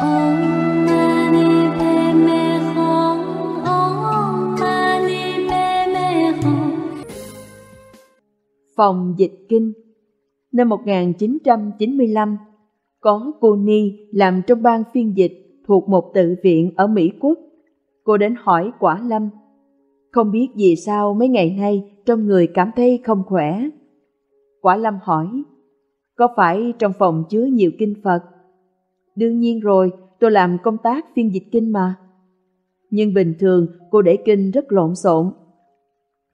Phòng dịch kinh Năm 1995, có cô Ni làm trong ban phiên dịch thuộc một tự viện ở Mỹ Quốc. Cô đến hỏi Quả Lâm, không biết vì sao mấy ngày nay trong người cảm thấy không khỏe. Quả Lâm hỏi, có phải trong phòng chứa nhiều kinh Phật? Đương nhiên rồi, tôi làm công tác phiên dịch kinh mà. Nhưng bình thường cô để kinh rất lộn xộn.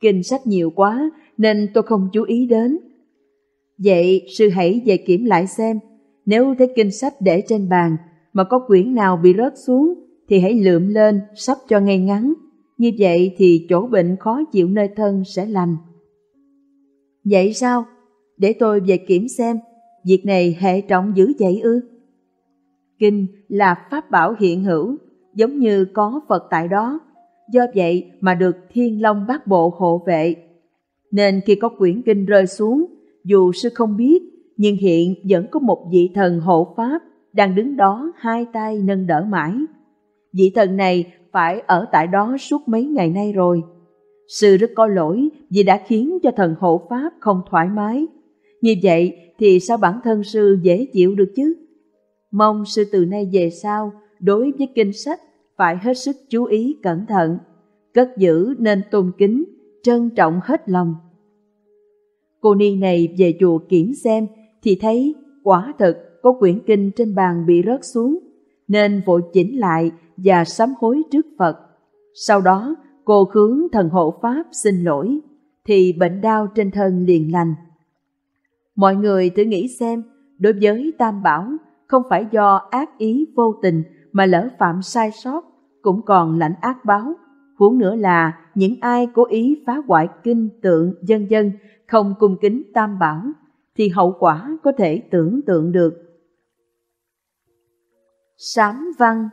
Kinh sách nhiều quá nên tôi không chú ý đến. Vậy sư hãy về kiểm lại xem, nếu thấy kinh sách để trên bàn mà có quyển nào bị rớt xuống thì hãy lượm lên sắp cho ngay ngắn. Như vậy thì chỗ bệnh khó chịu nơi thân sẽ lành. Vậy sao? Để tôi về kiểm xem, việc này hệ trọng dữ vậy ư? Kinh là pháp bảo hiện hữu, giống như có Phật tại đó. Do vậy mà được Thiên Long Bát Bộ hộ vệ. Nên khi có quyển kinh rơi xuống, dù sư không biết, nhưng hiện vẫn có một vị thần hộ pháp đang đứng đó hai tay nâng đỡ mãi. Vị thần này phải ở tại đó suốt mấy ngày nay rồi. Sư rất có lỗi vì đã khiến cho thần hộ pháp không thoải mái. Như vậy thì sao bản thân sư dễ chịu được chứ? Mong sư từ nay về sau đối với kinh sách phải hết sức chú ý cẩn thận, cất giữ nên tôn kính, trân trọng hết lòng. Cô Ni này về chùa kiểm xem thì thấy quả thật có quyển kinh trên bàn bị rớt xuống, nên vội chỉnh lại và sám hối trước Phật. Sau đó cô hướng thần hộ Pháp xin lỗi, thì bệnh đau trên thân liền lành. Mọi người thử nghĩ xem, đối với Tam Bảo, không phải do ác ý vô tình mà lỡ phạm sai sót, cũng còn lãnh ác báo. Huống nữa là những ai cố ý phá hoại kinh tượng dân dân không cung kính Tam Bảo, thì hậu quả có thể tưởng tượng được. Sám văn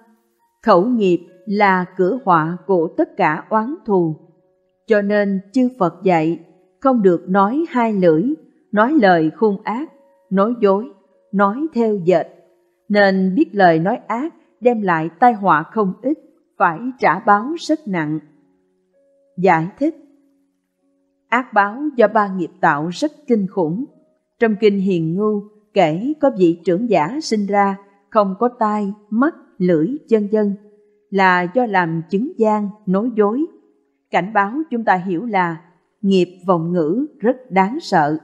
Khẩu nghiệp là cửa họa của tất cả oán thù. Cho nên chư Phật dạy không được nói hai lưỡi, nói lời khung ác, nói dối, nói theo dệt. Nên biết lời nói ác đem lại tai họa không ít, phải trả báo rất nặng. Giải thích Ác báo do ba nghiệp tạo rất kinh khủng. Trong kinh Hiền Ngưu kể có vị trưởng giả sinh ra không có tai, mắt, lưỡi, chân dân là do làm chứng gian, nói dối. Cảnh báo chúng ta hiểu là nghiệp vọng ngữ rất đáng sợ.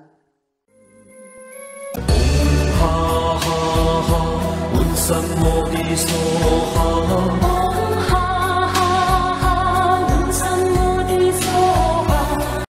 some more peace.